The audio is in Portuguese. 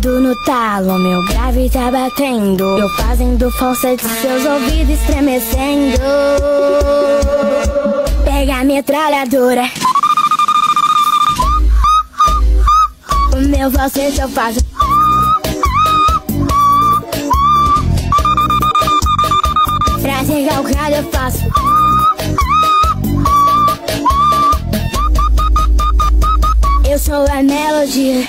Do no talo, meu grave tá batendo. Eu fazendo falsete, seus ouvidos estremecendo. Pega a metralhadora. O meu falsete eu faço Pra ser calcada eu faço. Eu sou a melodia.